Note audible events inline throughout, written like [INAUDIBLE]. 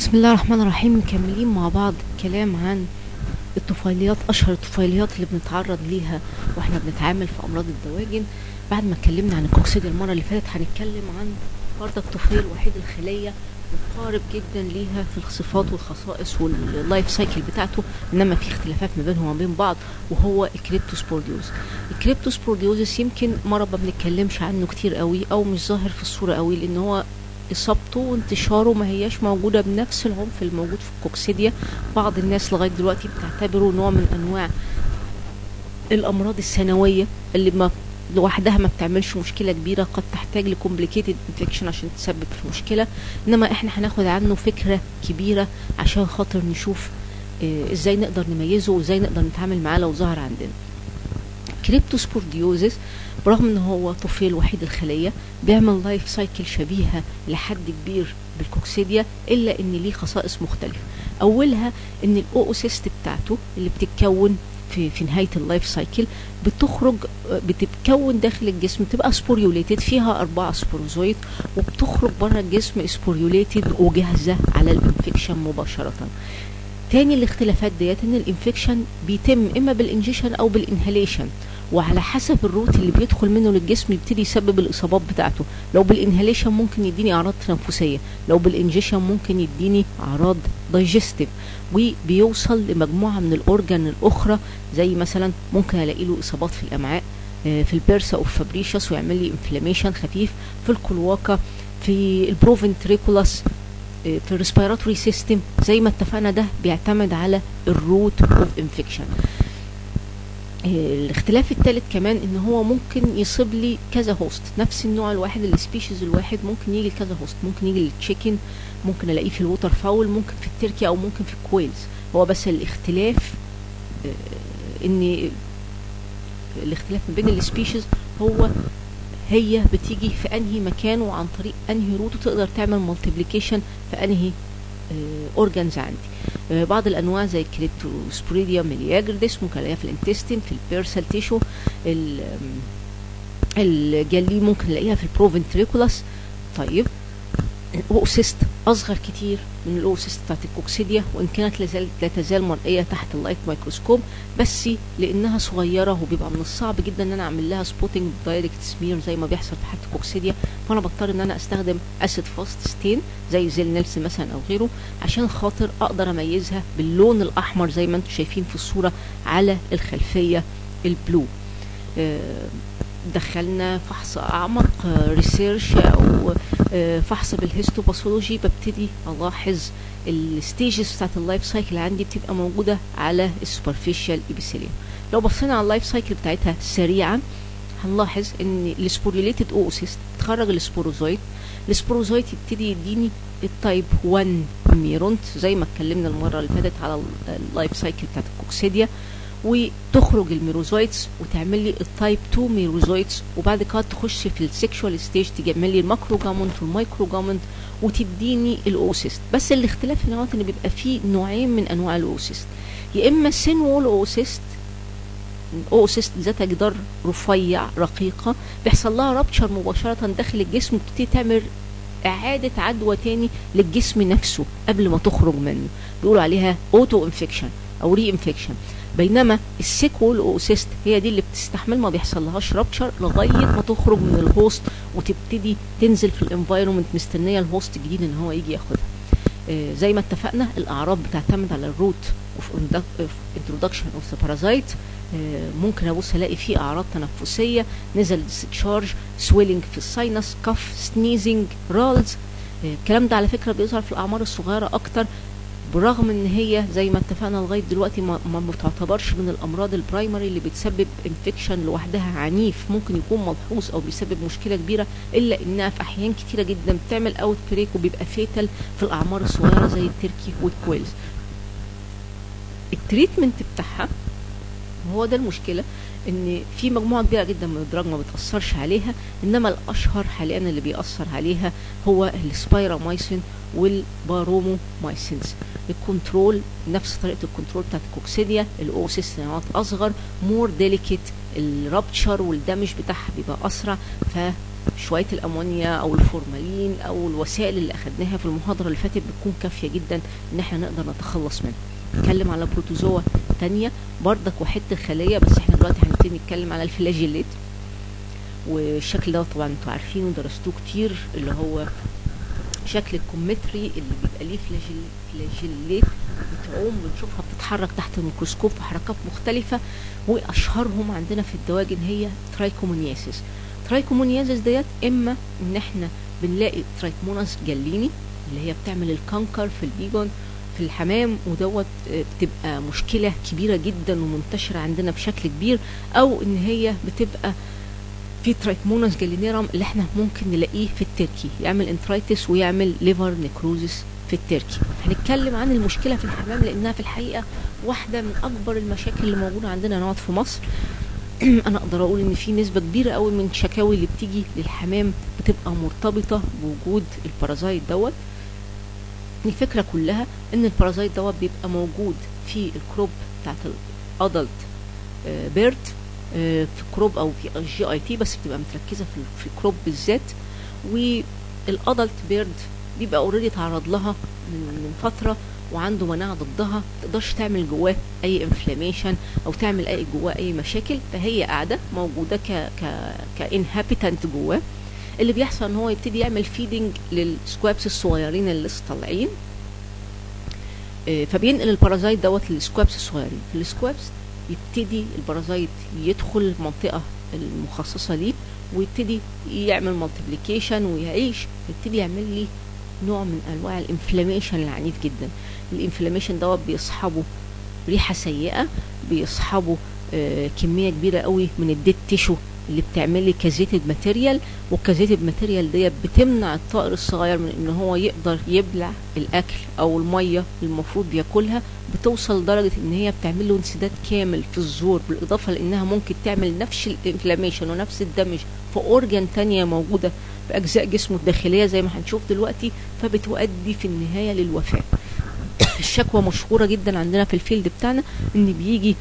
بسم الله الرحمن الرحيم. مكملين مع بعض كلام عن الطفيليات أشهر الطفيليات اللي بنتعرض ليها وإحنا بنتعامل في أمراض الدواجن. بعد ما اتكلمنا عن الكوكسيديا المرة اللي فاتت هنتكلم عن برضك طفيل وحيد الخلية مقارب جدا ليها في الصفات والخصائص وال life cycle بتاعته إنما في اختلافات ما بينهم وما بين بعض وهو ال cryptosporidiosis ال cryptosporidiosis يمكن مرض ما بنتكلمش عنه كتير قوي أو مش ظاهر في الصورة قوي لأن هو إصابته وانتشاره ما هياش موجودة بنفس العنف الموجود في الكوكسيديا. بعض الناس لغاية دلوقتي بتعتبره نوع من أنواع الأمراض الثانويه اللي ما لوحدها ما بتعملش مشكلة كبيرة قد تحتاج ل complicated infection عشان تسبب في مشكله إنما إحنا هناخد عنه فكرة كبيرة عشان خاطر نشوف آه إزاي نقدر نميزه وإزاي نقدر نتعامل معاه لو ظهر عندنا. cryptosporidiosis برغم ان هو طفيل وحيد الخلية بيعمل life cycle شبيهة لحد كبير بالكوكسيديا إلا إن ليه خصائص مختلفة. أولها إن ال oocyst بتاعته اللي بتتكون في في نهاية ال life cycle بتخرج بتتكون داخل الجسم تبقى sporulated فيها أربعة sporozoite وبتخرج بره الجسم sporulated وجاهزة على ال infection مباشرة. تاني الاختلافات ديت إن ال infection بيتم إما بالانجيشن أو بال inhalation وعلى حسب ال route اللي بيدخل منه للجسم يبتدي يسبب الإصابات بتاعته. لو بال inhalation ممكن يديني أعراض تنفسية. لو بالإنجيشن ممكن يديني أعراض digestive. وبيوصل لمجموعة من ال organ الأخرى زي مثلا ممكن ألاقي له إصابات في الأمعاء في ال bursa of Fabricius ويعمل لي inflammation خفيف في ال cloaca في ال proventriculus في ال respiratory system زي ما اتفقنا ده بيعتمد على ال route of infection الاختلاف الثالث كمان إن هو ممكن يصيب لي كذا host نفس النوع الواحد ال species الواحد ممكن يجي لكذا host ممكن يجي لل chicken ممكن ألاقيه في ال water fowl ممكن في التركي أو ممكن في ال quails هو بس الاختلاف آه إن الاختلاف ما بين ال species هو هي بتيجي في أنهي مكان وعن طريق أنهي route وتقدر تعمل multiplication في أنهي organs عندي. آه بعض الأنواع زي ال cryptosporidia meleagridis ممكن الاقيها في ال intestine في ال bursal tissue الجلي ممكن الاقيها في ال proventriculus طيب ال oocyst أصغر كتير. من ال oocyst بتاعت الكوكسيديا وإن كانت لازال لا تزال مرئية تحت ال light microscope. بس لأنها صغيرة وبيبقى من الصعب جدا إن أنا أعمل لها spotting direct smear زي ما بيحصل في حاله الكوكسيديا فأنا بضطر إن أنا أستخدم acid fast stain زي Ziehl-Neelsen مثلا أو غيره عشان خاطر أقدر أميزها باللون الأحمر زي ما أنتم شايفين في الصورة على الخلفية ال blue آه دخلنا فحص أعمق research أو فحص بال histopathology ببتدي ألاحظ ال stages بتاعت ال life cycle عندي بتبقى موجودة على ال superficial epithelium لو بصينا على ال life cycle بتاعتها سريعا هنلاحظ إن ال sporulated oocyst بتخرج ال sporozoite ال sporozoite يبتدي يديني ال type 1 meront زي ما اتكلمنا المرة اللي فاتت على ال life cycle بتاعت الكوكسيديا. وتخرج ال merozoites وتعمل لي ال type 2 merozoites وبعد كده تخش في ال sexual stage تعمل لي ال macrogamont وال microgamont وتديني ال oocyst بس الاختلاف هنا إن بيبقى فيه نوعين من أنواع ال oocyst يا إما thin wall oocyst oocyst ذات جدار رفيع رقيقة بيحصل لها rupture مباشرة داخل الجسم وبتبتدي تعمل إعادة عدوى تاني للجسم نفسه قبل ما تخرج منه. بيقولوا عليها auto infection أو reinfection بينما ال thick wall oocyst هي دي اللي بتستحمل ما بيحصل لهاش rupture لغاية ما تخرج من ال host وتبتدي تنزل في ال environment مستنية ال host الجديد إن هو يجي ياخدها. آه زي ما اتفقنا الأعراض بتعتمد على ال route of introduction of the parasite ممكن أبص ألاقي فيه أعراض تنفسية nasal discharge swelling في ال sinus cough sneezing rales الكلام ده على فكرة بيظهر في الأعمار الصغيرة أكتر برغم إن هي زي ما اتفقنا لغاية دلوقتي ما بتعتبرش من الأمراض ال primary اللي بتسبب infection لوحدها عنيف ممكن يكون ملحوظ أو بيسبب مشكلة كبيرة إلا إنها في أحيان كتيرة جدا بتعمل outbreak وبيبقى fatal في الأعمار الصغيرة زي ال turkey وال quails ال treatment بتاعها هو ده المشكلة إن في مجموعة كبيرة جدا من ال drugs ما بتأثرش عليها إنما الأشهر حاليا اللي بيأثر عليها هو ال spiramycin وال paromomycin ال control نفس طريقة ال control بتاعت ال coccidia ال oocyst هنا أصغر more delicate ال rupture وال damage بتاعها بيبقى أسرع شوية الأمونيا أو الفورمالين أو الوسائل اللي أخدناها في المحاضرة اللي فاتت بتكون كافية جدا إن إحنا نقدر نتخلص منها. نتكلم على protozoa تانية بردك وحده الخليه بس إحنا دلوقتي هنبتدي نتكلم على ال flagellate. والشكل ده طبعا أنتوا عارفينه ودرستوه كتير اللي هو شكل الكمثري اللي بيبقى ليه flagella flagellate بتعوم بنشوفها بتتحرك تحت الميكروسكوب في حركات مختلفة وأشهرهم عندنا في الدواجن هي trichomoniasis. trichomoniasis ديت إما إن إحنا بنلاقي Trichomonas gallinae اللي هي بتعمل ال canker في ال pigeon في الحمام ودوت بتبقى مشكلة كبيرة جدا ومنتشرة عندنا بشكل كبير أو إن هي بتبقى في Trichomonas gallinarum اللي إحنا ممكن نلاقيه في التركي يعمل enteritis ويعمل liver necrosis في التركي. هنتكلم عن المشكلة في الحمام لأنها في الحقيقة واحدة من أكبر المشاكل اللي موجودة عندنا نقعد في مصر. [CLEARS THROAT] أنا أقدر أقول إن في نسبة كبيرة قوي من الشكاوي اللي بتيجي للحمام بتبقى مرتبطة بوجود ال parasite دوت. الفكرة كلها إن ال parasite دوت بيبقى موجود في ال crop بتاعت ال adult bird في crop أو في GIT بس بتبقى متركزة في ال crop بالذات. وال adult bird بيبقى already تعرض لها من فترة وعنده مناعة ضدها ما تقدرش تعمل جواه أي inflammation أو تعمل أي جواه أي مشاكل فهي قاعدة موجودة ك ك ك inhabitant جواه. اللي بيحصل إن هو يبتدي يعمل feeding لل squabs الصغيرين اللي لسه طالعين. فبينقل ال parasite دوت لل squabs الصغيرين. في ال squabs يبتدي ال parasite يدخل المنطقة المخصصة ليه ويبتدي يعمل multiplication ويعيش. يبتدي يعمل لي نوع من أنواع ال inflammation العنيف جدا. ال inflammation دوت بيصحبه ريحة سيئة بيصحبه آه كمية كبيرة قوي من ال dead tissue اللي بتعمل لي caseated material وال caseated material ديت بتمنع الطائر الصغير من إن هو يقدر يبلع الأكل أو المية اللي المفروض بياكلها بتوصل لدرجه إن هي بتعمل له انسداد كامل في الزور بالإضافة لإنها ممكن تعمل نفس ال inflammation ونفس ال damage في أورجان تانية موجودة في أجزاء جسمه الداخلية زي ما هنشوف دلوقتي فبتؤدي في النهاية للوفاة. [COUGHS] الشكوى مشهورة جدا عندنا في الفيلد بتاعنا إن بيجي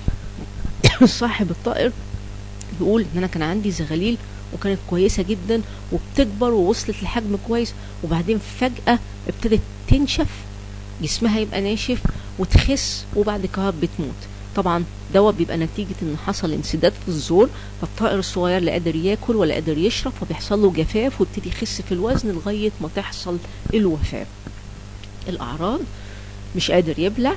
[COUGHS] صاحب الطائر بيقول إن أنا كان عندي زغاليل وكانت كويسة جدا وبتكبر ووصلت لحجم كويس وبعدين فجأة ابتدت تنشف جسمها يبقى ناشف وتخس وبعد كده بتموت. طبعا دوت بيبقى نتيجة إن حصل انسداد في الزور فالطائر الصغير لا قادر ياكل ولا قادر يشرب فبيحصل له جفاف ويبتدي يخس في الوزن لغاية ما تحصل الوفاة. الأعراض مش قادر يبلع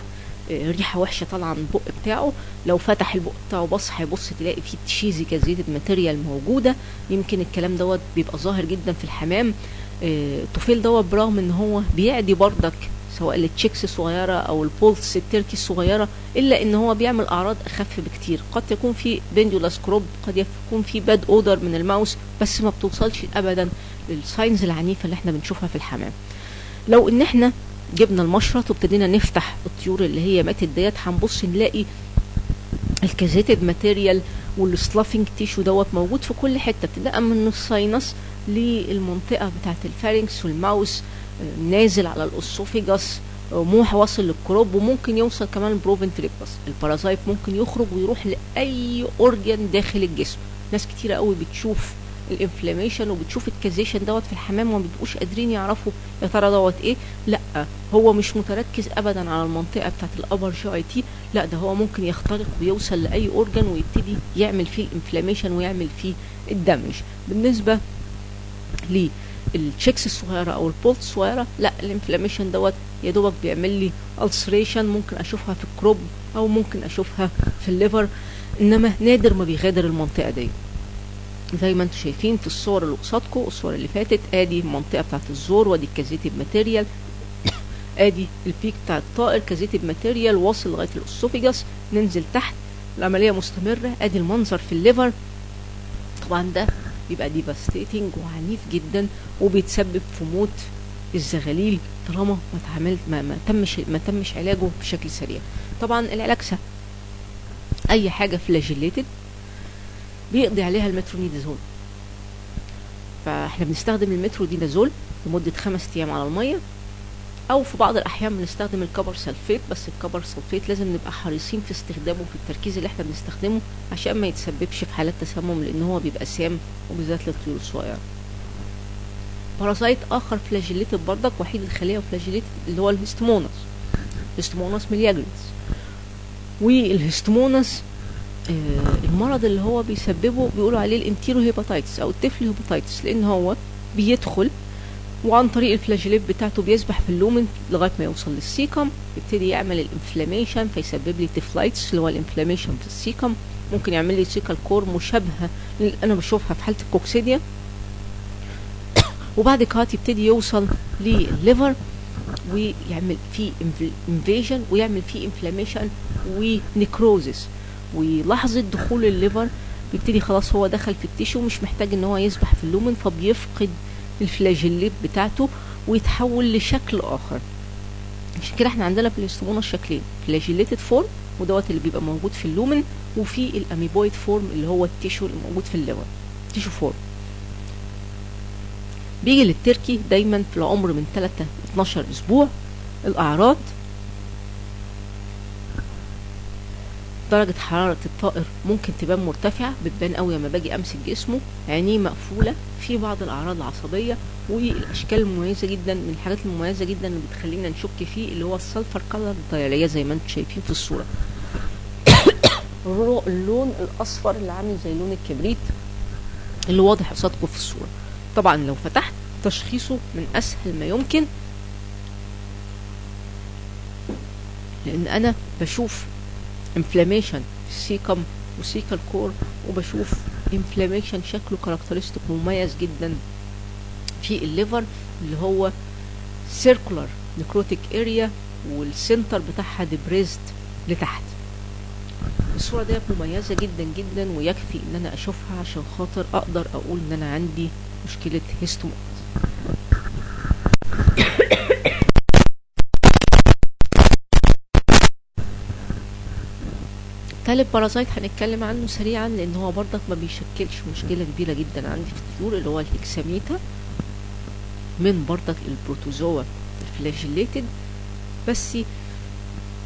ريحة وحشة طالعة من البق بتاعه. لو فتح البق بتاعه بص هيبص تلاقي فيه cheesy caseated material موجودة. يمكن الكلام دوت بيبقى ظاهر جدا في الحمام. الطفيل دوت برغم إن هو بيعدي بردك سواء ال chicks الصغيرة أو ال poults ال turkey الصغيرة إلا إن هو بيعمل أعراض أخف بكتير. قد يكون في pendulous crop قد يكون في bad odor من ال mouth بس ما بتوصلش ابدا لل signs العنيفة اللي إحنا بنشوفها في الحمام. لو إن إحنا جبنا المشرط وابتدينا نفتح الطيور اللي هي ماتت ديت هنبص نلاقي ال caseated material وال sloughing tissue دوت موجود في كل حتة. بتبدا من ال sinus للمنطقة بتاعة ال pharynx وال mouth نازل على ال esophagus موح واصل لل crop وممكن يوصل كمان ال proventriculus ال parasite ممكن يخرج ويروح لأي organ داخل الجسم. ناس كتيرة قوي بتشوف ال inflammation وبتشوف ال caseation دوت في الحمام وما بيبقوش قادرين يعرفوا يا ترى دوت إيه. لأ هو مش متركز ابدا على المنطقة بتاعت ال upper GIT لأ ده هو ممكن يخترق ويوصل لأي organ ويبتدي يعمل فيه ال inflammation ويعمل فيه الدمج بالنسبة لل chicks الصغيرة أو ال poults الصغيرة لأ ال inflammation دوت يا دوبك بيعمل لي ulceration ممكن أشوفها في ال crop أو ممكن أشوفها في ال liver. إنما نادر ما بيغادر المنطقة دي. زي ما أنتم شايفين في الصور اللي قصادكم الصور اللي فاتت ادي المنطقة بتاعت الزور وادي ال caseative material [COUGHS] ادي ال beak بتاع الطائر caseative material واصل لغاية ال esophagus ننزل تحت العملية مستمرة ادي المنظر في ال liver. طبعا ده بيبقى devastating وعنيف جدا وبيتسبب في موت الزغاليل طالما ما اتعملت ما, ما تمش ما تمش علاجه بشكل سريع. طبعا العلاج سهل. أي حاجة flagellated بيقضي عليها المترونيدازول فاحنا بنستخدم المترودينازول لمدة خمس أيام على المية أو في بعض الأحيان بنستخدم ال copper sulfate بس ال copper sulfate لازم نبقى حريصين في استخدامه في التركيز اللي إحنا بنستخدمه عشان ما يتسببش في حالات تسمم لأن هو بيبقى سام وبالذات للطيور الصغيرة. parasite آخر flagellated بردك وحيد الخلية و flagellated اللي هو ال Histomonas Histomonas meleagridis وال Histomonas المرض اللي هو بيسببه بيقولوا عليه ال enterohepatitis أو ال typhlohepatitis لأن هو بيدخل وعن طريق ال flagellate بتاعته بيسبح في ال lumen لغاية ما يوصل لل cecum يبتدي يعمل ال inflammation فيسبب لي typhlitis اللي هو ال inflammation في ال cecum ممكن يعمل لي cecal core مشابهة اللي أنا بشوفها في حالة الكوكسيديا. [COUGHS] وبعد كده يبتدي يوصل للل liver ويعمل فيه invasion ويعمل فيه inflammation و necrosis ولحظه دخول ال liver بيبتدي خلاص هو دخل في ال tissue مش محتاج إن هو يسبح في ال lumen فبيفقد ال flagellate بتاعته ويتحول لشكل آخر. عشان كده إحنا عندنا في ال Histomonas شكلين flagellated form ودوت اللي بيبقى موجود في ال lumen وفي ال amoeboid form اللي هو ال tissue اللي موجود في ال liver tissue form. بيجي للتركي دايما في العمر من 3 ل 12 أسبوع الأعراض درجة حرارة الطائر ممكن تبان مرتفعة بتبان قوي لما باجي أمسك جسمه. عينيه مقفولة في بعض الأعراض العصبية والأشكال المميزة جدا من الحاجات المميزة جدا اللي بتخلينا نشك فيه اللي هو السلفر كلر الديارية زي ما أنتم شايفين في الصورة. [COUGHS] اللون الأصفر اللي عامل زي لون الكبريت اللي واضح قصادكم في الصورة. طبعا لو فتحت تشخيصه من أسهل ما يمكن لأن أنا بشوف inflammation ال cecum و cecal core وبشوف inflammation شكله characteristic مميز جدا في ال liver اللي هو circular necrotic area وال center بتاعها depressed لتحت. الصورة ديت مميزة جدا جدا ويكفي إن أنا أشوفها عشان خاطر أقدر أقول إن أنا عندي مشكلة Histomonas تالت parasite هنتكلم عنه سريعا لأن هو برضك ما بيشكلش مشكلة كبيرة جدا عندي في الطيور اللي هو ال Hexamita من برضك ال protozoa ال flagellated. بس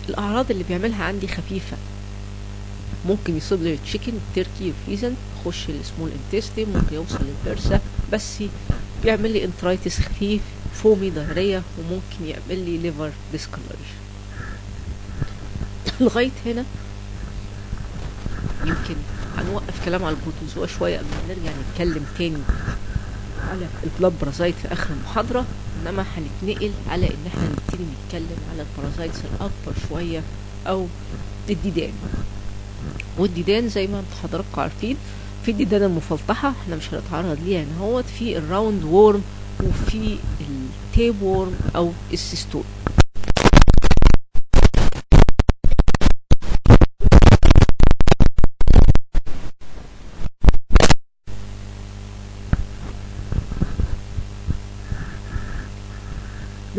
الأعراض اللي بيعملها عندي خفيفة. ممكن يصيب لي ال turkey ال pheasant يخش ال small intestine ممكن يوصل لل bursa. بس بيعمل لي enteritis خفيف foamy diarrhea وممكن يعمل لي liver discoloration لغاية هنا يمكن هنوقف كلام على ال protozoa شوية قبل ما نرجع نتكلم تاني على ال blood parasite في آخر المحاضرة إنما هنتنقل على إن إحنا نبتدي نتكلم على ال parasites الأكبر شوية أو الديدان. والديدان زي ما أنتم حضراتكم عارفين في الديدان المفلطحة إحنا مش هنتعرض ليها هنا هوت في ال round worm وفي ال tape worm أو ال cestode.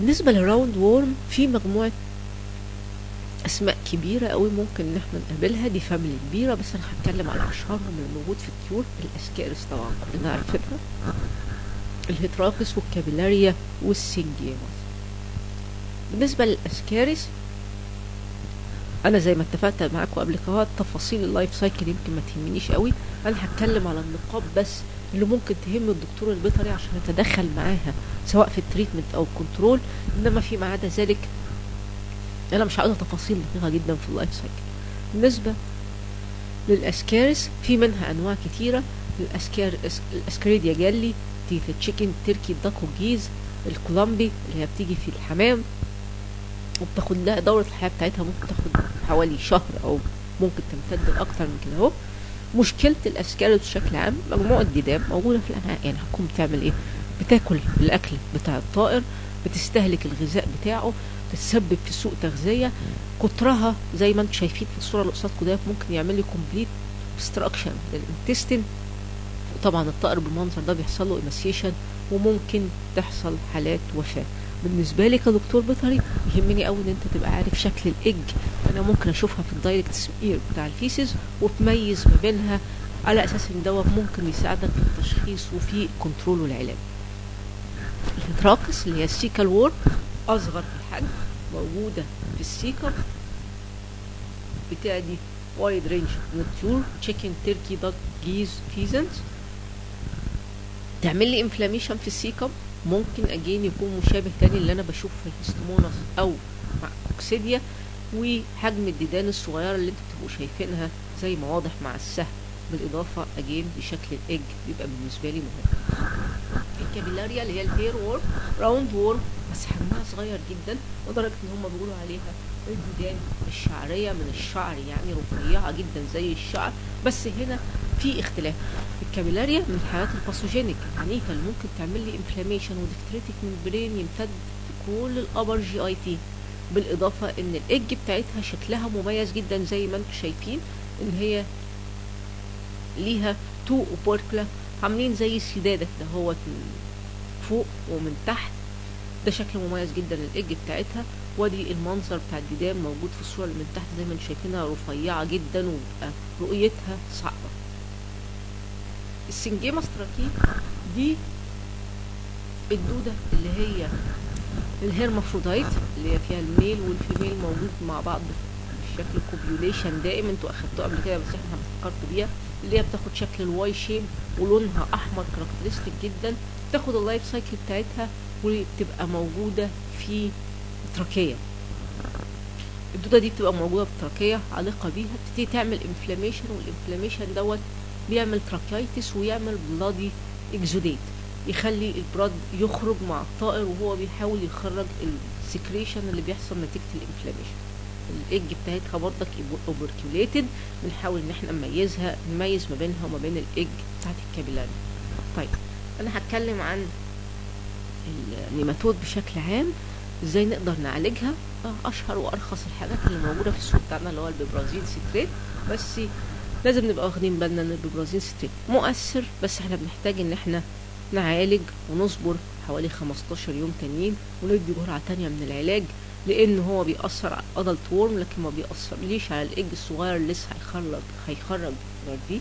بالنسبة لل round worm في مجموعة أسماء كبيرة قوي ممكن إن إحنا نقابلها دي family كبيرة بس أنا هتكلم على أشهرهم اللي موجود في الطيور الأسكارس طبعا كلنا عارفينها. ال Heterakis وال Capillaria وال Syngamus بالنسبة للأسكارس أنا زي ما اتفقت معاكم قبل كده تفاصيل ال life cycle يمكن ما تهمنيش قوي أنا هتكلم على النقاط بس اللي ممكن تهم الدكتور البيطري عشان يتدخل معاها سواء في ال treatment أو ال control إنما فيما عدا ذلك. أنا مش عاوزة تفاصيل دقيقة جدا في ال life cycle. بالنسبة للاسكارس في منها أنواع كتيرة. ال Ascar ال Ascaridia galli دي في التشيكن تركي الداكو جيز الكولومبي اللي هي بتيجي في الحمام. وبتاخد لها دورة الحياة بتاعتها ممكن تاخد حوالي شهر أو ممكن تمتد لأكتر من كده أهو. مشكلة ال ascarid بشكل عام مجموعة ديدان موجودة في الأنواع يعني هتكون بتعمل إيه؟ بتاكل الأكل بتاع الطائر بتستهلك الغذاء بتاعه تتسبب في سوء تغذية. كترها زي ما أنتم شايفين في الصورة اللي قصادكم ديت ممكن يعمل لي complete obstruction لل intestine وطبعا الطائر بالمنظر ده بيحصل له emaciation وممكن تحصل حالات وفاة. بالنسبة لي كدكتور بيطري يهمني قوي إن أنت تبقى عارف شكل الايج أنا ممكن أشوفها في ال direct smear بتاع ال feces وتميز ما بينها على أساس إن دوت ممكن يساعدك في التشخيص وفي control والعلاج. ال Heterakis اللي هي ال cecal worm أصغر في الحجم موجودة في ال cecum بتاع دي wide range من الطيور chicken turkey duck geese pheasants تعمل لي inflammation في ال cecum ممكن again يكون مشابه تاني اللي أنا بشوفه في ال Histomonas أو مع كوكسيديا وحجم الديدان الصغيرة اللي أنتوا بتبقوا شايفينها زي ما واضح مع السهم. بالإضافة again لشكل الإج بيبقى بالنسبة لي مهم. ال Capillaria اللي هي ال hair worm round worm بس حجمها صغير جدا لدرجة إن هم بيقولوا عليها الديدان الشعرية من الشعر يعني رفيعة جدا زي الشعر. بس هنا في اختلاف. ال Capillaria من الحالات ال pathogenic العنيفة اللي ممكن تعمل لي inflammation و diphtheritic membrane يمتد لل upper GIT بالإضافة إن الايج بتاعتها شكلها مميز جدا زي ما أنتم شايفين إن هي ليها two opercula عاملين زي السدادة ده هو فوق ومن تحت. ده شكل مميز جدا للايج بتاعتها. وادي المنظر بتاع الديدان موجود في الصورة اللي من تحت زي ما أنتم شايفينها رفيعة جدا وبقى رؤيتها ال Syngamus دي الدوده اللي هي ال hermaphrodite اللي هي فيها ال male وال female موجود مع بعض بشكل copulation دائم. أنتوا اخدتوه قبل كده بس إحنا فكرت بيها اللي هي بتاخد شكل ال Y shape ولونها أحمر characteristic جدا. بتاخد ال life cycle بتاعتها وبتبقى موجودة في ال trachea الدودة دي بتبقى موجودة في ال trachea عالقة بيها. بتبتدي تعمل inflammation وال inflammation دوت بيعمل tracheitis ويعمل bloody exudate يخلي ال blood يخرج مع الطائر وهو بيحاول يخرج ال secretion اللي بيحصل نتيجة ال inflammation ال egg بتاعتها برضك operculated بنحاول إن إحنا نميزها نميز ما بينها وما بين ال egg بتاعت ال Capillaria طيب أنا هتكلم عن النيماتود بشكل عام. إزاي نقدر نعالجها؟ أشهر وأرخص الحاجات اللي موجودة في السوق بتاعنا اللي هو ال piperazine citrate بس لازم نبقى واخدين بالنا إن ال piperazine citrate مؤثر بس إحنا بنحتاج إن إحنا نعالج ونصبر حوالي 15 يوم تانيين وندي جرعة تانية من العلاج لأن هو بيأثر على ال adult worm لكن ما بيأثرليش على الإيج الصغير اللي لسه هيخرج هيخرج دي.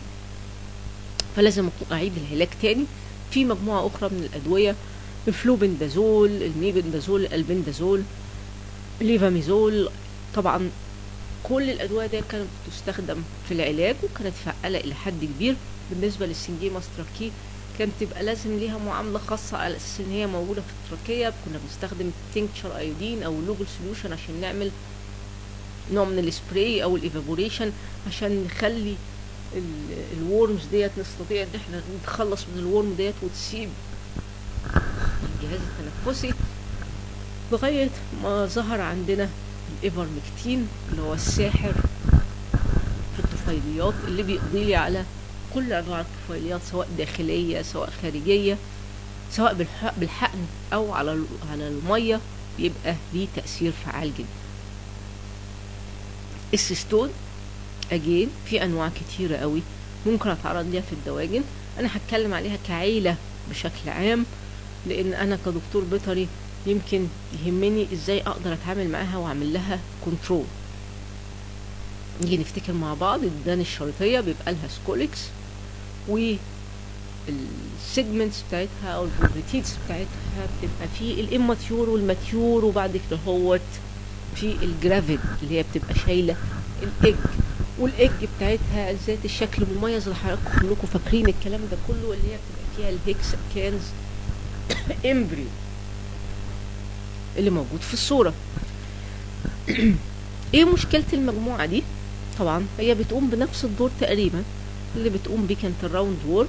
فلازم أعيد العلاج تاني. في مجموعة أخرى من الأدوية ال flubendazole ال mebendazole ال albendazole levamisole طبعا كل الأدوية دي كانت بتستخدم في العلاج وكانت فعالة إلى حد كبير. بالنسبة لل Syngamus trachea كانت تبقى لازم ليها معاملة خاصة على أساس إن هي موجودة في ال trachea. كنا بنستخدم tincture iodine أو ال Lugol solution عشان نعمل نوع من السبراي أو ال evaporation عشان نخلي الورمز ديت نستطيع إن إحنا نتخلص من الورم ديت وتسيب الجهاز التنفسي. لغاية ما ظهر عندنا الإيفرمكتين اللي هو الساحر في الطفيليات اللي بيقضي لي على كل أنواع الطفيليات سواء داخلية سواء خارجية سواء بالحقن أو على على المية بيبقى ليه تأثير فعال جدا. ال cestodes في أنواع كتيرة قوي ممكن أتعرض ليها في الدواجن. أنا هتكلم عليها كعيلة بشكل عام لأن أنا كدكتور بيطري يمكن يهمني إزاي أقدر أتعامل معاها وأعمل لها control نيجي نفتكر مع بعض الديدان الشريطيه بيبقى لها scolex وال segments بتاعتها أو ال proglottids بتاعتها بتبقى في ال immature وال mature وبعد كده هوت في ال gravid اللي هي بتبقى شايلة الايج والايج بتاعتها ذات الشكل المميز اللي حضراتكم كلكم فاكرين الكلام ده كله اللي هي بتبقى فيها ال hexacanth embryo [COUGHS] اللي موجود في الصورة. إيه مشكلة المجموعة دي؟ طبعا هي بتقوم بنفس الدور تقريبا اللي بتقوم بيه كانت ال round worm.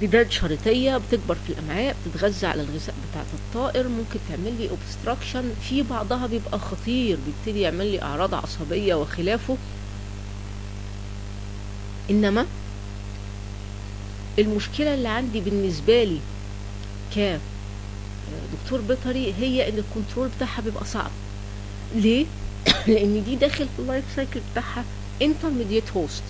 ديدان شريطية بتكبر في الأمعاء بتتغذى على الغذاء بتاعة الطائر ممكن تعمل لي obstruction في بعضها بيبقى خطير بيبتدي يعمل لي أعراض عصبية وخلافه. إنما المشكلة اللي عندي بالنسبة لي كدكتور بيطري هي إن ال control بتاعها بيبقى صعب. ليه؟ لأن دي داخل في ال life cycle بتاعها intermediate host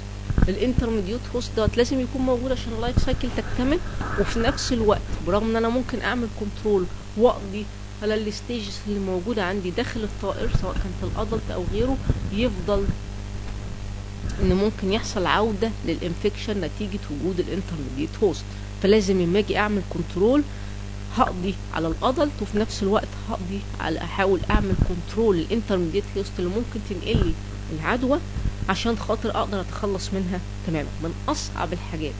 ال intermediate host دوت لازم يكون موجود عشان ال life cycle تكتمل وفي نفس الوقت برغم إن أنا ممكن أعمل control وأقضي على ال stages اللي موجودة عندي داخل الطائر سواء كانت ال adult أو غيره يفضل إن ممكن يحصل عودة لل infection نتيجة وجود ال intermediate host فلازم لما أجي أعمل control هقضي على ال adult وفي نفس الوقت هقضي على أحاول أعمل control ال intermediate host اللي ممكن تنقل لي العدوى عشان خاطر أقدر أتخلص منها تماما. من أصعب الحاجات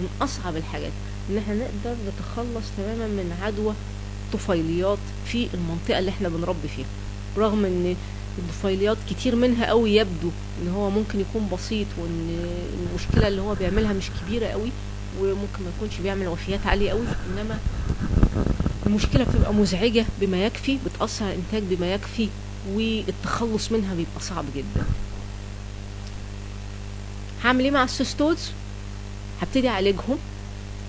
من أصعب الحاجات إن إحنا نقدر نتخلص تماما من عدوى الطفيليات في المنطقة اللي إحنا بنربي فيها. برغم إن الطفيليات كتير منها قوي يبدو إن هو ممكن يكون بسيط وإن المشكلة اللي هو بيعملها مش كبيرة قوي وممكن ما يكونش بيعمل وفيات عالية قوي إنما المشكلة بتبقى مزعجة بما يكفي بتأثر على الإنتاج بما يكفي والتخلص منها بيبقى صعب جدا. هعمل إيه مع السيستودز هبتدي أعالجهم.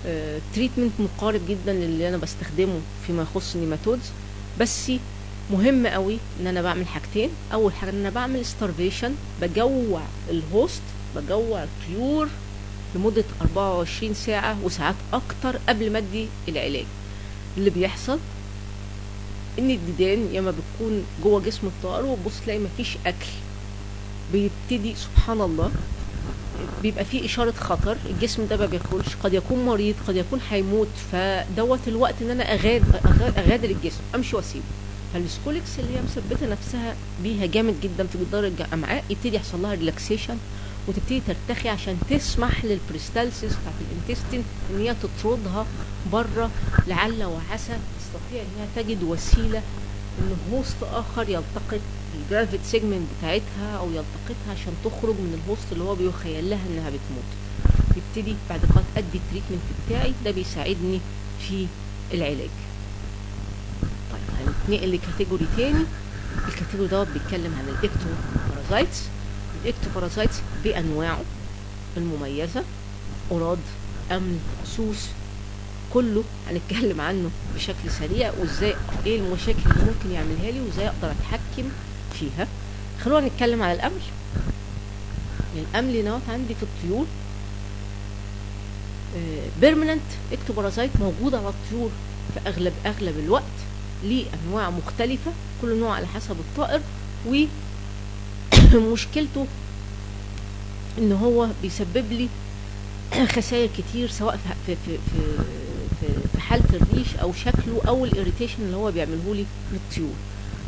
آه، treatment مقارب جدا للي أنا بستخدمه فيما يخص ال nematodes بس مهم قوي إن أنا بعمل حاجتين. أول حاجة إن أنا بعمل starvation بجوع ال host بجوع الطيور. لمدة 24 ساعة وساعات أكتر قبل ما أدي العلاج. اللي بيحصل إن الديدان يا إما بتكون جوه جسم الطائر وتبص تلاقي مفيش أكل. بيبتدي سبحان الله بيبقى فيه إشارة خطر الجسم ده ما بياكلش قد يكون مريض قد يكون هيموت فدوت الوقت إن أنا اغادر أغادر الجسم أمشي وأسيبه. فال scolex اللي هي مثبتة نفسها بيها جامد جدا في جدار الامعاء يبتدي يحصل لها relaxation وتبتدي ترتخي عشان تسمح لل peristalsis بتاعت ال intestine إن هي تطردها بره لعل وعسى تستطيع إن هي تجد وسيلة إن host آخر يلتقط ال gravid segment بتاعتها أو يلتقطها عشان تخرج من ال host اللي هو بيخيل لها إنها بتموت. يبتدي بعد كده ادي ال treatment بتاعي. ده بيساعدني في العلاج. طيب هنتنقل ل category تاني. ال category دوت بيتكلم عن ال ectoparasites ال ectoparasites بأنواعه المميزة قراد قمل سوس كله هنتكلم عنه بشكل سريع وإزاي إيه المشاكل اللي ممكن يعملها لي وإزاي أقدر أتحكم فيها. خلونا نتكلم على القمل القمل دوت عندي في الطيور permanent ectoparasite موجود على الطيور في أغلب أغلب الوقت ليه أنواع مختلفة كل نوع على حسب الطائر [CLEARS THROAT] ومشكلته إن هو بيسبب لي [CLEARS THROAT] خسائر كتير سواء في في في في, في حالة الريش أو شكله أو ال irritation اللي هو بيعمله لي للطيور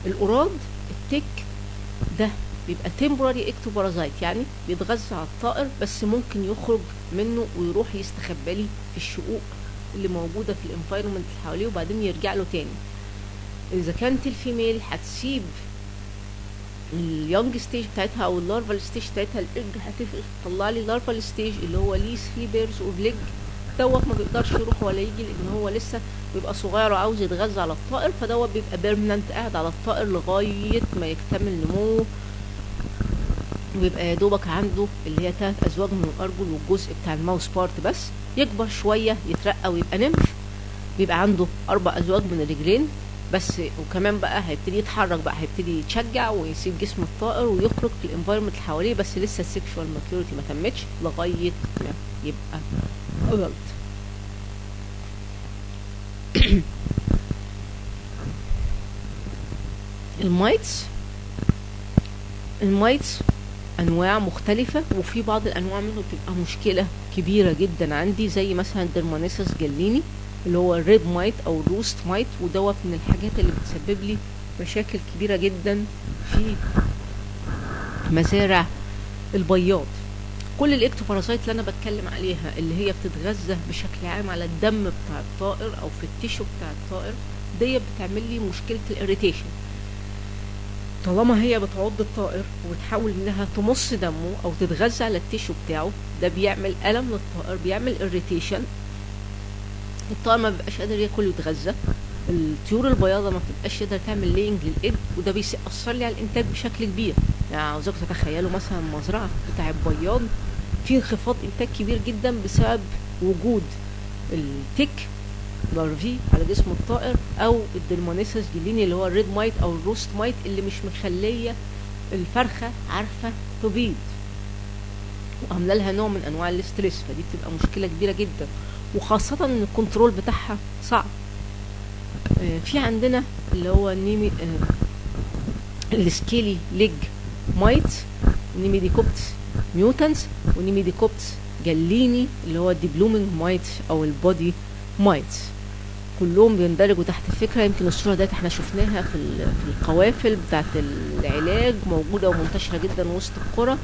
أو ال tick ده بيبقى temporary ectoparasite يعني بيتغذى على الطائر بس ممكن يخرج منه ويروح يستخبى لي في الشقوق اللي موجودة في ال environment اللي حواليه وبعدين يرجع له تاني. إذا كانت ال female هتسيب ال young stage بتاعتها أو ال larval stage بتاعتها الإيج هتطلع لي ال larval stage اللي هو ليه 3 pairs of leg دوت ما بيقدرش يروح ولا يجي لأن هو لسه بيبقى صغير وعاوز يتغذى على الطائر فدوت بيبقى permanent قاعد على الطائر لغاية ما يكتمل نموه. ويبقى يا دوبك عنده اللي هي ثلاث أزواج من الأرجل والجزء بتاع ال mouth part بس. يكبر شوية يترقى ويبقى nymph بيبقى عنده أربع أزواج من الرجلين. بس وكمان بقى هيبتدي يتحرك بقى هيبتدي يتشجع ويسيب جسم الطائر ويخرج في ال environment اللي حواليه بس لسه ال sexual maturity ما تمتش لغاية ما يبقى adult. [COUGHS] ال mites ال mites أنواع مختلفة وفي بعض الأنواع منه بتبقى مشكلة كبيرة جدا عندي زي مثلا Dermanyssus gallinae اللي هو ال red mite أو ال roost mite ودوت من الحاجات اللي بتسبب لي مشاكل كبيرة جدا في مزارع البياض. كل ال ectoparasite اللي أنا بتكلم عليها اللي هي بتتغذى بشكل عام على الدم بتاع الطائر أو في ال tissue بتاع الطائر دي بتعمل لي مشكلة ال irritation طالما هي بتعض الطائر وبتحاول إنها تمص دمه أو تتغذى على ال tissue بتاعه ده بيعمل ألم للطائر بيعمل irritation الطائر ما بيبقاش قادر ياكل ويتغذى. الطيور البياضة ما بتبقاش تقدر تعمل laying لل egg وده بيأثر لي على الإنتاج بشكل كبير. يعني عاوزاكم تتخيلوا مثلا مزرعة بتاع البياض في انخفاض إنتاج كبير جدا بسبب وجود ال tick larvae على جسم الطائر أو ال Dermanyssus gallinae اللي هو ال red mite أو ال roost mite اللي مش مخلية الفرخة عارفة تبيض. وعاملة لها نوع من أنواع ال stress فدي بتبقى مشكلة كبيرة جدا. وخاصة إن ال control بتاعها صعب. آه في عندنا اللي هو ال Knemi آه ال scaly leg mite Knemidocoptes mutans و Knemidocoptes gallinae اللي هو ال depluming mite أو ال body mite. كلهم بيندرجوا تحت الفكرة يمكن الصورة ديت إحنا شفناها في في القوافل بتاعه العلاج موجودة ومنتشرة جدا وسط القرى.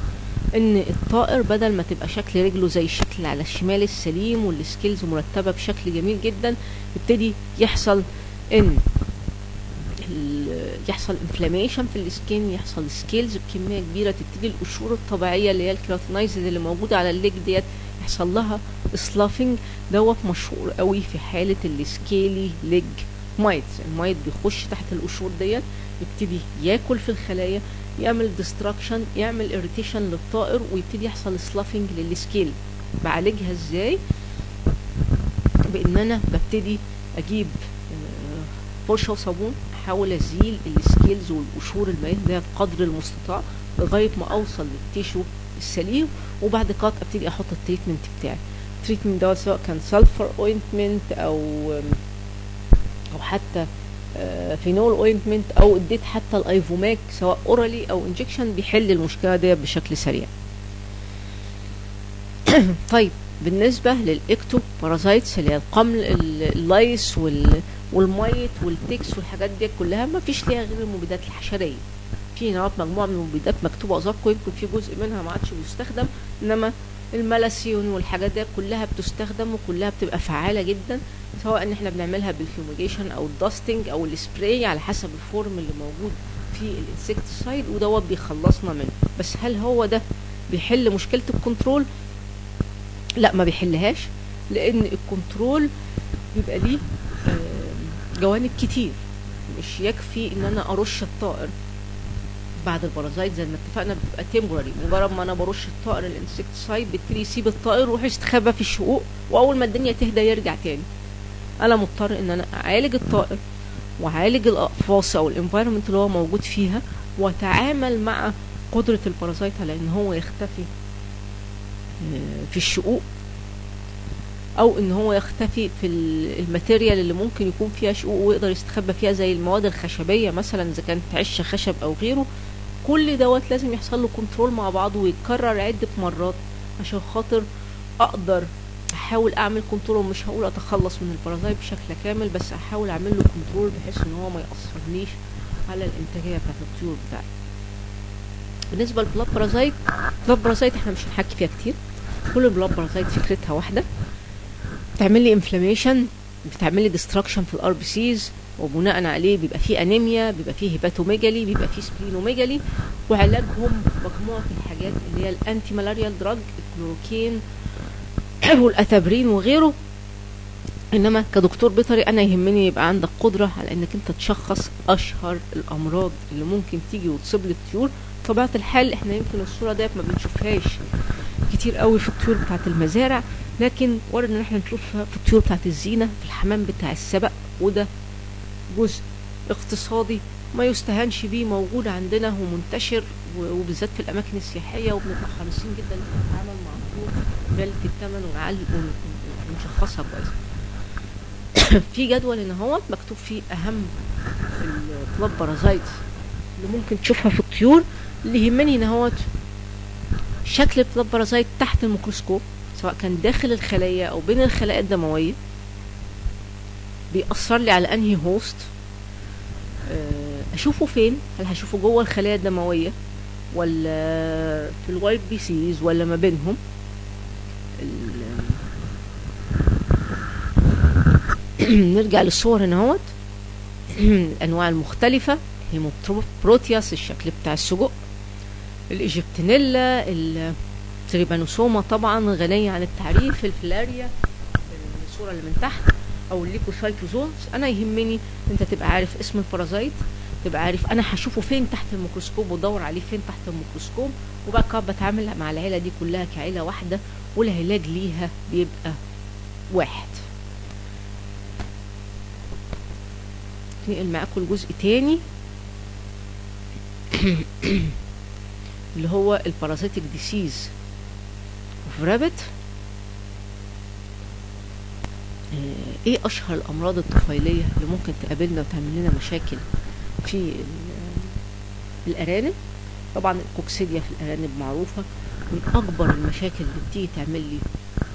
إن الطائر بدل ما تبقى شكل رجله زي الشكل على الشمال السليم وال scales مرتبة بشكل جميل جدا يبتدي يحصل إن يحصل inflammation في ال skin يحصل scales بكمية كبيرة تبتدي القشور الطبيعية اللي هي ال keratinized اللي موجودة على ال leg ديت يحصل لها sloughing دوت مشهور قوي في حالة ال scaly leg mite ال mite بيخش تحت القشور ديت يبتدي ياكل في الخلايا يعمل destruction يعمل irritation للطائر ويبتدي يحصل sloughing لل scale. بعالجها إزاي؟ بإن أنا ببتدي أجيب آه، فرشة وصابون أحاول أزيل ال scales والقشور المائيه ده قدر المستطاع لغاية ما أوصل لل tissue السليم وبعد كده أبتدي أحط ال treatment بتاعي. ال treatment ده سواء كان sulfur ointment أو أو حتى phenol ointment أو إديت حتى ال Ivomec سواء orally أو injection بيحل المشكلة دي بشكل سريع. [COUGHS] طيب بالنسبة لل ectoparasites اللي هي القمل ال- ال lice وال وال mite وال ticks والحاجات دي كلها ما فيش ليها غير المبيدات الحشرية. في هنا مجموعة من المبيدات مكتوبة قصادكم يمكن في جزء منها ما عادش بيستخدم إنما ال malathion والحاجات دي كلها بتستخدم وكلها بتبقى فعالة جدا سواء إن إحنا بنعملها بال fumigation أو ال dusting أو السبراي على حسب ال form اللي موجود في ال insecticide ودوت بيخلصنا منه. بس هل هو ده بيحل مشكلة ال control؟ لا ما بيحلهاش لأن ال control بيبقى ليه آه، جوانب كتير. مش يكفي إن أنا أرش الطائر بعد ال parasite زي ما اتفقنا بتبقى temporary مجرد ما أنا برش الطائر ال insecticide بيبتدي يسيب الطائر يروح يستخبى في الشقوق وأول ما الدنيا تهدى يرجع تاني. أنا مضطر إن أنا أعالج الطائر وأعالج الأقفاص أو ال environment اللي هو موجود فيها وأتعامل مع قدرة ال parasite على إن هو يختفي آه، في الشقوق أو إن هو يختفي في ال- ال material اللي ممكن يكون فيها شقوق ويقدر يستخبى فيها زي المواد الخشبية مثلا إذا كانت عش خشب أو غيره. كل دوت لازم يحصل له control مع بعضه ويتكرر عدة مرات عشان خاطر أقدر أحاول أعمل control مش هقول أتخلص من ال parasite بشكل كامل بس أحاول أعمل له control بحيث إن هو ما ياثرليش على الإنتاجية بتاعت الطيور بتاعتي. بالنسبة للبلاد بارازايت ال blood parasite إحنا مش هنحكي فيها كتير. كل البلاد بارازايت فكرتها واحدة. بتعمل لي inflammation بتعمل لي destruction في ال RBCs وبناء عليه بيبقى فيه أنيميا بيبقى فيه hepatomegaly بيبقى فيه splenomegaly وعلاجهم مجموعة الحاجات اللي هي ال antimalarial drug ال chloroquine وال Atabrine وغيره. إنما كدكتور بيطري أنا يهمني يبقى عندك قدرة على إنك أنت تشخص أشهر الأمراض اللي ممكن تيجي وتصيب الطيور طبيعه الحال إحنا يمكن الصورة ديت ما بنشوفهاش كتير قوي في الطيور بتاعت المزارع لكن وارد إن إحنا نشوفها في الطيور بتاعت الزينة في الحمام بتاع السبق وده جزء اقتصادي ما يستهانش بيه موجود عندنا ومنتشر وبالذات في الأماكن السياحية وبنبقى حريصين جدا ان نتعامل مع الطيور غاليه الثمن ونعلي ون- ونشخصها كويس. [COUGHS] في جدول هنا هو مكتوب فيه أهم ال blood parasites اللي ممكن تشوفها في الطيور اللي يهمني هنا هو شكل ال blood parasite تحت الميكروسكوب سواء كان داخل الخلايا أو بين الخلايا الدموية. بيأثر لي على أنهي host آه، أشوفه فين؟ هل هشوفه جوه الخلايا الدموية ولا في ال white BCs ولا ما بينهم؟ [COUGHS] نرجع للصور هنا أهوت. [COUGHS] الانواع المختلفة. Haemoproteus الشكل بتاع السجق. ال Aegyptianella ال Trypanosoma طبعا غنية عن التعريف. الفلاريا الصورة اللي من تحت. أو ال Leucocytozoons أنا يهمني أنت تبقى عارف اسم ال parasite تبقى عارف أنا هشوفه فين تحت الميكروسكوب وادور عليه فين تحت الميكروسكوب كده بتعامل مع العيلة دي كلها كعيلة واحدة والعلاج ليها بيبقى واحد. نقل معاكم الجزء تاني. [CLEARS THROAT] اللي هو ال parasitic disease of rabbit إيه أشهر الأمراض الطفيلية اللي ممكن تقابلنا وتعمل لنا مشاكل في ال- الأرانب؟ طبعا الكوكسيديا في الأرانب معروفة. من أكبر المشاكل اللي بتيجي تعمل لي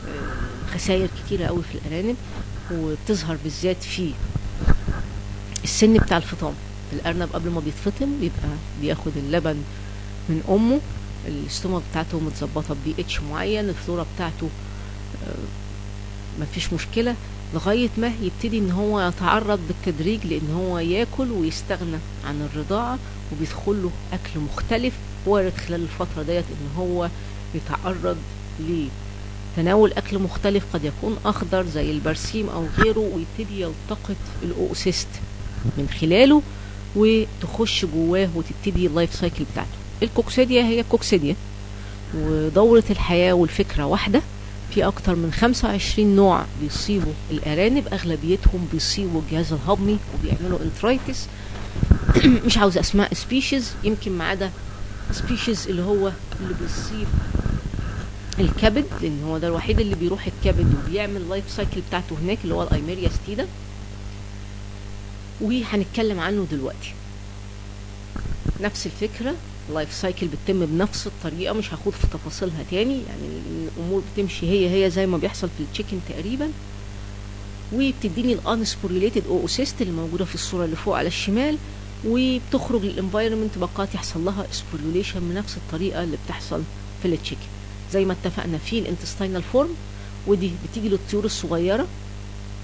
آه، خسائر كتيرة قوي في الأرانب وبتظهر بالذات في السن بتاع الفطام. الأرنب قبل ما بيتفطم بيبقى بياخد اللبن من أمه ال stomach بتاعته متظبطة بي اتش معين الفلورا بتاعته آه، مفيش مشكلة لغاية ما يبتدي إن هو يتعرض بالتدريج لإن هو ياكل ويستغنى عن الرضاعة وبيدخل له أكل مختلف وارد خلال الفترة ديت إن هو يتعرض لتناول أكل مختلف قد يكون أخضر زي البرسيم أو غيره ويبتدي يلتقط ال oocyst من خلاله وتخش جواه وتبتدي ال life cycle بتاعته. الكوكسيديا هي كوكسيديا ودورة الحياة والفكرة واحدة. في أكتر من 25 نوع بيصيبوا. الأرانب أغلبيتهم بيصيبوا الجهاز الهضمي وبيعملوا enteritis [CLEARS THROAT] مش عاوز أسماء species يمكن ما عدا species اللي هو اللي بيصيب الكبد لأن هو ده الوحيد اللي بيروح الكبد وبيعمل life cycle بتاعته هناك اللي هو ال Eimeria stiedae. وهنتكلم عنه دلوقتي. نفس الفكرة. ال life cycle بتتم بنفس الطريقة مش هاخد في تفاصيلها تاني. يعني الأمور بتمشي هي هي زي ما بيحصل في ال chicken تقريبا. وبتديني ال unsporulated oocyst اللي موجودة في الصورة اللي فوق على الشمال. وبتخرج لل environment بقات يحصل لها sporulation بنفس الطريقة اللي بتحصل في ال chicken زي ما اتفقنا في ال intestinal form ودي بتيجي للطيور الصغيرة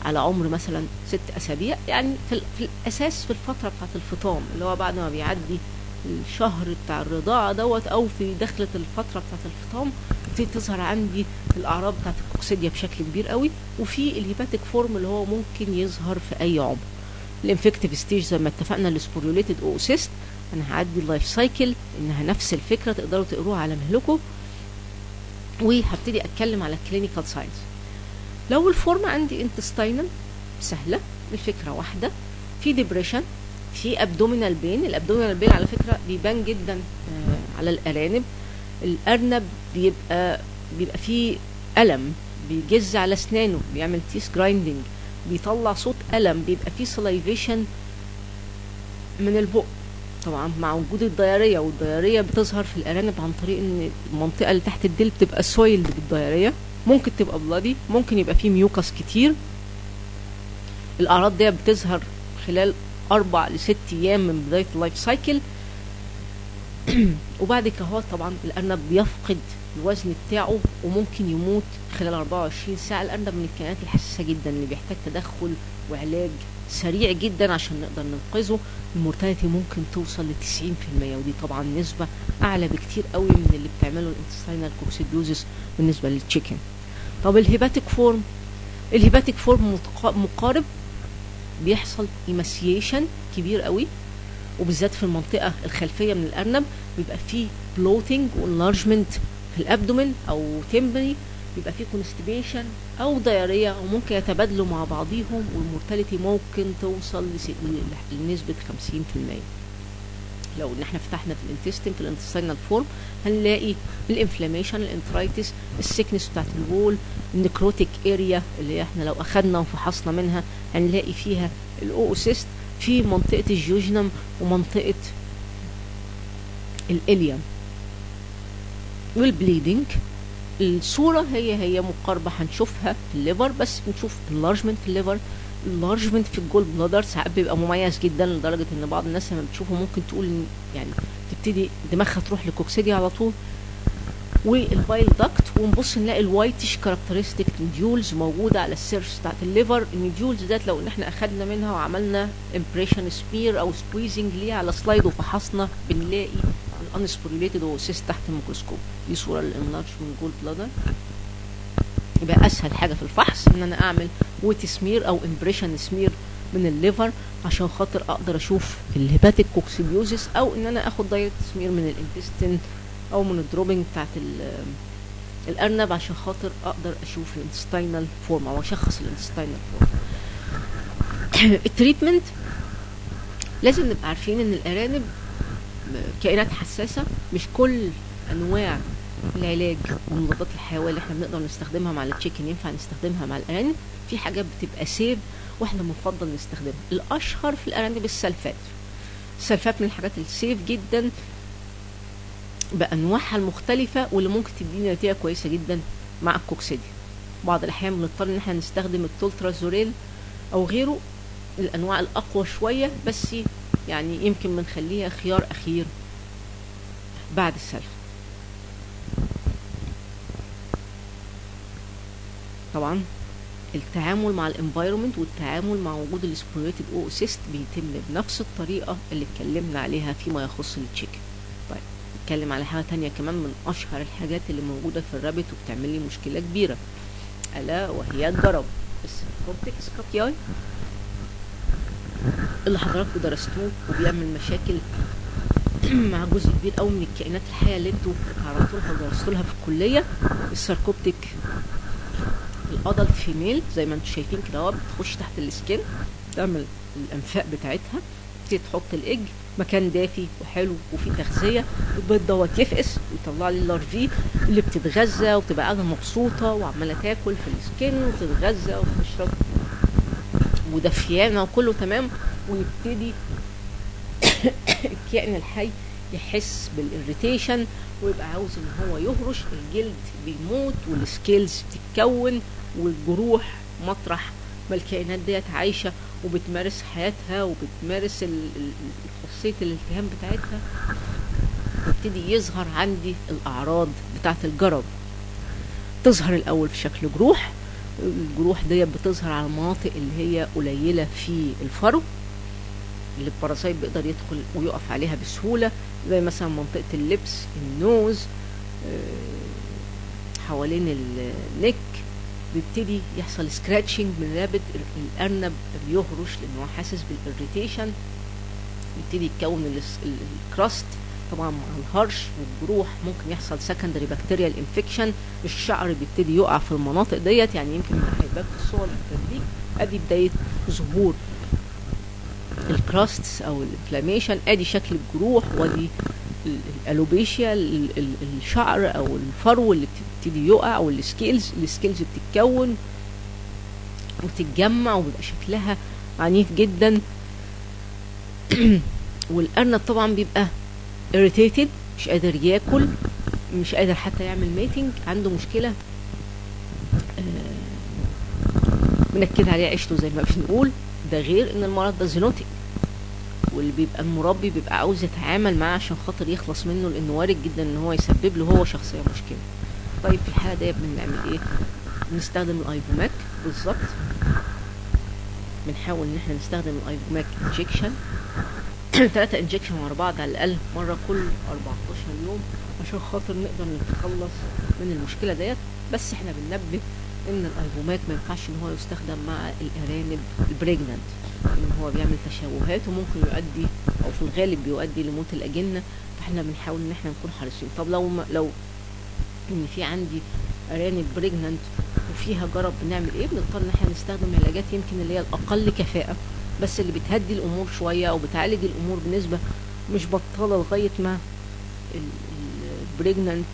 على عمر مثلا ست أسابيع. يعني في, في الأساس في الفترة بتاعت الفطام اللي هو بعد ما بيعدي الشهر بتاع الرضاعة دوت أو في دخلة الفترة بتاعت الفطام بتبتدي تظهر عندي الأعراض بتاعت الكوكسيديا بشكل كبير قوي وفي ال hepatic form اللي هو ممكن يظهر في أي عمر ال infective stage زي ما اتفقنا ال sporulated oocyst أنا هعدي ال life cycle إنها نفس الفكرة تقدروا تقروها على مهلكم وهبتدي أتكلم على ال clinical signs لو ال form عندي intestinal سهلة الفكرة واحدة في depression في abdominal pain ال abdominal pain على فكرة بيبان جدا آه على الأرانب. الأرنب بيبقى بيبقى فيه ألم بيجز على أسنانه بيعمل teeth grinding بيطلع صوت ألم بيبقى فيه salivation من البق. طبعا مع وجود ال diarrhea وال diarrhea بتظهر في الأرانب عن طريق إن المنطقة اللي تحت الديل بتبقى soiled بال diarrhea ممكن تبقى bloody ممكن يبقى فيه mucus كتير. الأعراض دي بتظهر خلال أربع لست أيام من بداية ال life cycle [CLEARS THROAT] وبعد كده طبعا الأرنب بيفقد الوزن بتاعه وممكن يموت خلال 24 ساعة. الأرنب من الكائنات الحساسة جدا اللي بيحتاج تدخل وعلاج سريع جدا عشان نقدر ننقذه. ال mortality ممكن توصل ل 90% ودي طبعا نسبة أعلى بكتير قوي من اللي بتعمله ال intestinal coccidiosis بالنسبة لل chicken طب ال hepatic form؟ ال hepatic form مقارب بيحصل emaciation كبير قوي وبالذات في المنطقة الخلفية من الأرنب بيبقى فيه bloating و enlargement في ال abdomen أو تمبري بيبقى فيه constipation أو diarrhea وممكن يتبادلوا مع بعضيهم وال mortality ممكن توصل لنسبة 50% لو إن إحنا فتحنا في ال intestine في ال intestinal form هنلاقي ال inflammation ال enteritis ال thickness بتاعت ال wall ال necrotic area اللي إحنا لو أخدنا وفحصنا منها هنلاقي فيها ال oocyst في منطقة ال jejunum ومنطقة ال ileum. وال bleeding الصورة هي هي مقاربة هنشوفها في ال liver بس بنشوف ال enlargement في ال liver. ال enlargement في ال gall bladder ساعات بيبقى مميز جدا لدرجة إن بعض الناس لما بتشوفه ممكن تقول يعني تبتدي دماغها تروح لكوكسيديا على طول. وال bile duct ونبص نلاقي ال whitish characteristic nodules موجودة على ال surface بتاعت ال liver. ال nodules ديت لو إن إحنا أخدنا منها وعملنا impression smear أو squeezing ليها على slide وفحصنا بنلاقي ال unsporulated oocyst تحت الميكروسكوب. دي صورة لل enlargement gall bladder يبقى أسهل حاجة في الفحص إن أنا أعمل wet smear أو impression smear من ال liver عشان خاطر أقدر أشوف ال hepatic coccidiosis أو إن أنا آخد دايت سمير من ال intestine أو من ال dropping بتاعت الأرنب عشان خاطر أقدر أشوف ال intestinal form أو أشخص ال intestinal form [COUGHS] ال treatment لازم نبقى عارفين إن الأرانب كائنات حساسة مش كل أنواع العلاج والمضادات الحيويه اللي إحنا بنقدر نستخدمها مع ال chicken ينفع نستخدمها مع الأرانب؟ في حاجات بتبقى safe وإحنا بنفضل نستخدمها. الأشهر في الأرانب ال sulfa. ال sulfa من الحاجات ال safe جدا بأنواعها المختلفة واللي ممكن تدينا نتيجة كويسة جدا مع الكوكسيديا. بعض الأحيان بنضطر إن إحنا نستخدم ال toltrazuril أو غيره الانواع الأقوى شوية بس يعني يمكن بنخليها خيار أخير بعد السلف. طبعا التعامل مع ال environment والتعامل مع وجود ال sporulated oocyst بيتم بنفس الطريقة اللي اتكلمنا عليها فيما يخص ال chicken طيب نتكلم على حاجة تانية كمان من أشهر الحاجات اللي موجودة في ال rabbit وبتعمل لي مشكلة كبيرة. ألا وهي الجرب ال Sarcoptic scabiei اللي حضراتكم درستوه وبيعمل مشاكل [CLEARS THROAT] مع جزء كبير قوي من الكائنات الحية اللي أنتوا لها ودرستوا لها في الكلية. ال Sarcoptic. ال adult female زي ما أنتم شايفين كده اهو بتخش تحت ال skin تعمل الأنفاق بتاعتها تبتدي تحط الايج مكان دافي وحلو وفيه تغذية البيض دوت يفقس ويطلع لي ال larvae اللي بتتغذى وبتبقى قاعدة مبسوطة وعمالة تاكل في ال skin وتتغذى وتشرب. ودفيانه وكله تمام ويبتدي الكائن الحي يحس بال irritation ويبقى عاوز إن هو يهرش الجلد بيموت وال scales بتتكون. والجروح مطرح ما الكائنات ديت عايشة وبتمارس حياتها وبتمارس خاصية الالتهام بتاعتها يبتدي يظهر عندي الأعراض بتاعة الجرب. تظهر الأول في شكل جروح الجروح ديت بتظهر على المناطق اللي هي قليلة في الفرو اللي ال parasite بيقدر يدخل ويقف عليها بسهولة زي مثلا منطقة ال lips ال nose آه، حوالين ال neck بيبتدي يحصل scratching من rabbit الأرنب بيهرش لأنه حاسس بال irritation يبتدي يتكون ال crust طبعا مع الهرش والجروح. ممكن يحصل secondary bacterial infection الشعر بيبتدي يقع في المناطق ديت. يعني يمكن هيبان في الصور التدريج أدي بداية ظهور ال crusts أو ال inflammation أدي شكل الجروح وأدي ال alopecia ال- ال- الشعر أو الفرو اللي بتبتدي يقع وال scales ال scales بتتكون وتتجمع وبيبقى شكلها عنيف جدا. [CLEARS THROAT] والارنب طبعا بيبقى irritated مش قادر ياكل مش قادر حتى يعمل mating عنده مشكلة آه، منكد عليه عيشته زي ما بنقول ده غير إن المرض ده zoonotic واللي بيبقى المربي بيبقى عاوز يتعامل معاه عشان خاطر يخلص منه لأنه وارد جدا إن هو يسبب له هو شخصيا مشكلة. طيب في الحالة دي بنعمل إيه؟ بنستخدم ال Ivomec بالظبط. بنحاول إن إحنا نستخدم ال Ivomec injection ثلاثة injection ورا بعض على الاقل مرة كل 14 يوم عشان خاطر نقدر نتخلص من المشكلة ديت. بس إحنا بننبه إن ال Ivomec ما ينفعش إن هو يستخدم مع الأرانب ال pregnant إن هو بيعمل تشوهات وممكن يؤدي أو في الغالب بيؤدي لموت الأجنة. فإحنا بنحاول إن إحنا نكون حريصين. طب لو ما لو إن في عندي أرانب pregnant وفيها جرب بنعمل إيه؟ بنضطر إن إحنا نستخدم علاجات يمكن اللي هي الأقل كفاءة. بس اللي بتهدي الأمور شوية أو بتعالج الأمور بنسبة مش بطالة لغاية ما ال pregnant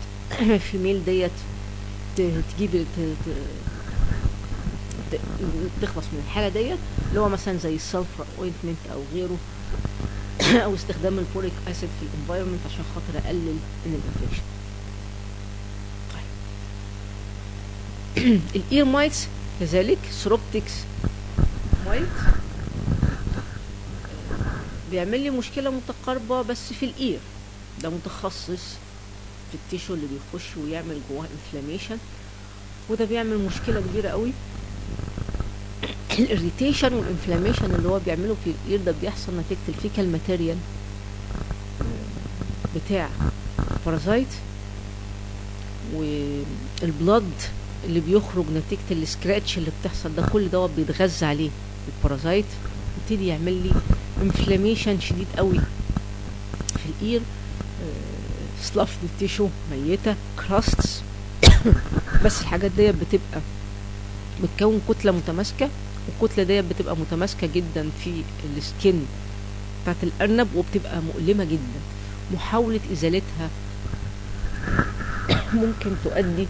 female ديت تجيب تخلص من الحاله ديت اللي هو مثلا زي ال sulfur ointment أو غيره [CLEARS THROAT] أو استخدام ال boric acid في ال environment عشان خاطر أقلل من ال infection طيب. [CLEARS THROAT] ال ear mites كذلك Psoroptes mite بيعمل لي مشكلة متقاربة بس في ال ear. ده متخصص في ال tissue اللي بيخش ويعمل جواه inflammation وده بيعمل مشكلة كبيرة قوي. ال irritation وال inflammation اللي هو بيعمله في ال ear ده بيحصل نتيجة ال fecal material بتاع parasite وال blood اللي بيخرج نتيجة ال scratch اللي بتحصل ده كل دوت بيتغذى عليه ال parasite يبتدي يعمل لي inflammation شديد قوي في ال ear slough tissue ميتة crusts [COUGHS] بس الحاجات ديت بتبقى بتكون كتلة متماسكة. والكتلة ديت بتبقى متماسكة جدا في السكين بتاعت الأرنب وبتبقى مؤلمة جدا. محاولة إزالتها ممكن تؤدي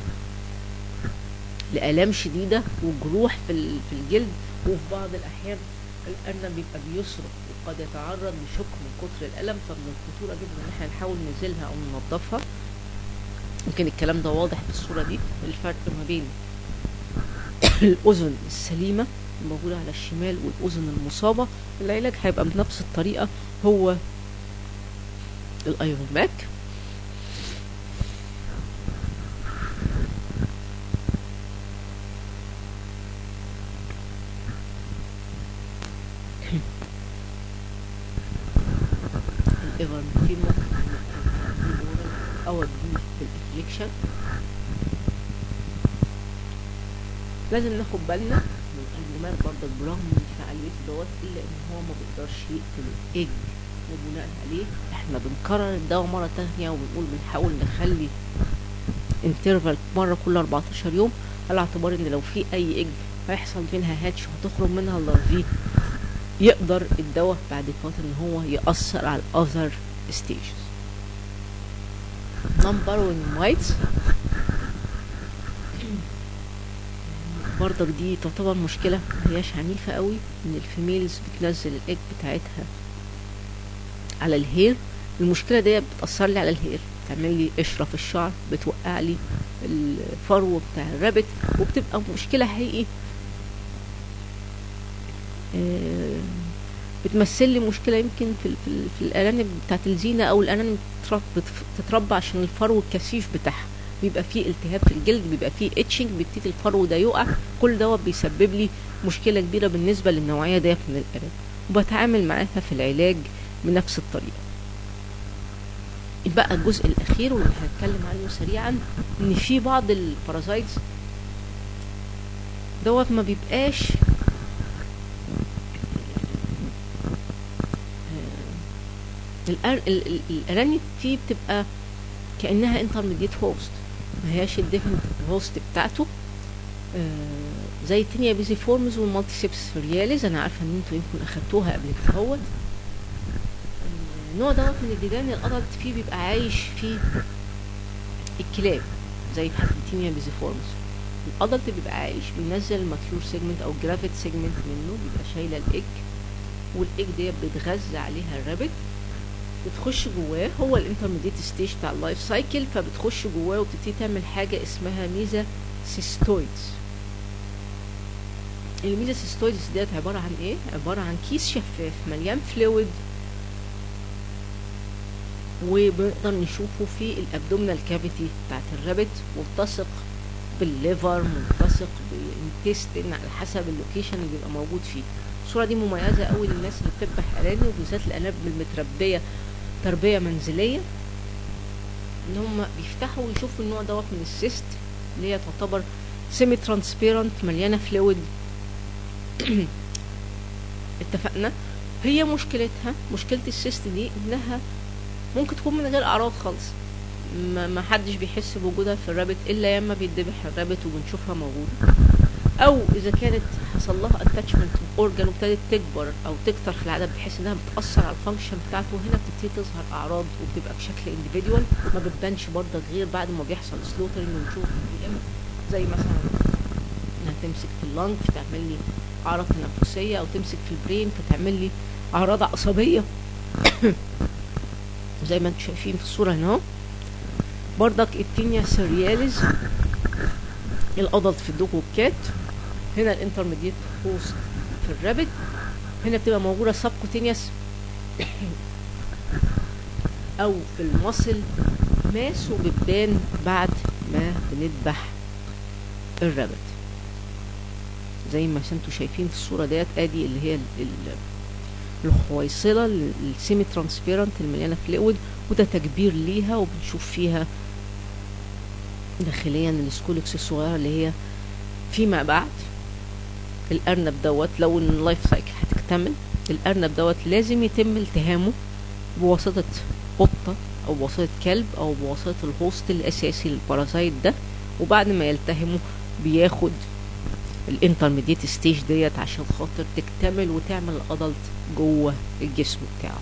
لآلام شديدة وجروح في ال- في الجلد وفي بعض الأحيان الأرنب بيبقى بيصرخ وقد يتعرض لشك من كتر الألم فمن الخطورة جدا إن إحنا نحاول نزيلها أو ننضفها يمكن الكلام ده واضح في الصورة دي. الفرق ما بين [COUGHS] الأذن السليمة موجودة على الشمال والأذن المصابة. العلاج هيبقى بنفس الطريقة هو الأيرون ماك لازم ناخد بالنا برغم من فعاليته دوت إلا إن هو ما بيقدرش يقتل الايج وبناء عليه. إحنا بنكرر الدواء مرة تانية وبنقول بنحاول نخلي interval مرة كل 14 يوم على اعتبار إن لو في أي ايج هيحصل منها hatch وهتخرج منها ال larvae يقدر الدواء بعد فترة إن هو يأثر على ال other stages. Non-burrowing mites. برضك دي تعتبر مشكلة مهياش عنيفة قوي إن ال females بتنزل الايج بتاعتها على ال hair. المشكلة دي بتأثر لي على ال hair بتعمل لي قشرة في الشعر بتوقع لي الفرو بتاع ال rabbit وبتبقى مشكلة حقيقي. آه، بتمثل لي مشكلة يمكن في, في, في الأرانب بتاعت الأرانب بتترب- بتف- بتتربى عشان الفرو الكثيف بتاعها. بيبقى فيه التهاب في الجلد بيبقى فيه itching بيبتدي الفرو ده يقع. كل دوت بيسبب لي مشكلة كبيرة بالنسبة للنوعية ديت من الأرانب وبتعامل معاها في العلاج بنفس الطريقة. بقى الجزء الأخير واللي هنتكلم عنه سريعا إن في بعض ال parasites دوت ما بيبقاش آه، الأر- ال- ال- الأرانب دي بتبقى كأنها intermediate host ما هياش ال definitive host بتاعته. آه، زي ال Taenia pisiformis وال Multiceps serialis أنا عارفة إن أنتوا يمكن أخدتوها قبل كده هوت النوع دوت من الديدان ال adult فيه بيبقى عايش في الكلاب زي ال Taenia pisiformis. ال adult بيبقى عايش بينزل ال mature segment أو gravid segment منه بيبقى شايلة الايج والايج دي بيتغذى عليها ال rabbit بتخش جواه هو ال intermediate stage بتاع ال life cycle فبتخش جواه وبتبتدي تعمل حاجة اسمها mesocestoides ال mesocestoides ديت عبارة عن إيه؟ عبارة عن كيس شفاف مليان fluid وبنقدر نشوفه في ال abdominal cavity بتاعت ال rabbit ملتصق بال liver ملتصق بال intestine على حسب ال location اللي بيبقى موجود فيه. الصورة دي مميزة قوي للناس اللي بتذبح أرانب وبالذات الأرانب المتربية. تربية منزلية إن هم بيفتحوا ويشوفوا النوع دوت من ال cyst اللي هي تعتبر semi transparent مليانة fluid [COUGHS] اتفقنا؟ هي مشكلتها مشكلة ال cyst دي إنها ممكن تكون من غير أعراض خالص. ما حدش بيحس بوجودها في ال rabbit إلا لما بيتذبح ال rabbit وبنشوفها موجودة. أو إذا كانت حصل لها attachment organ وابتدت تكبر أو تكتر في العدد بحيث إنها بتأثر على ال function بتاعته هنا بتبتدي تظهر أعراض وبتبقى بشكل individual ما بتبانش برضك غير بعد ما بيحصل slaughtering ونشوف زي مثلا إنها تمسك في ال lung فتعمل لي أعراض تنفسية أو تمسك في ال brain فتعمل لي أعراض عصبية. [COUGHS] زي ما أنتم شايفين في الصورة هنا. برضك التينيا سيرياليز الأدلت في الدوج والكات هنا ال intermediate host في ال rabbit هنا بتبقى موجودة subcutaneous أو في ال muscle mass وبتبان بعد ما بنذبح ال rabbit زي ما أنتوا شايفين في الصورة ديت آدي اللي هي ال- ال- الخويصلة ال- ال semi transparent المليانه fluid وده تكبير ليها وبنشوف فيها داخليا ال scolex الصغيرة اللي هي فيما بعد. الأرنب دوت لو إن ال life cycle هتكتمل الأرنب دوت لازم يتم التهامه بواسطة قطة أو بواسطة كلب أو بواسطة ال host الأساسي لل parasite ده وبعد ما يلتهمه بياخد ال intermediate stage ديت عشان خاطر تكتمل وتعمل ال adult جوه الجسم بتاعه.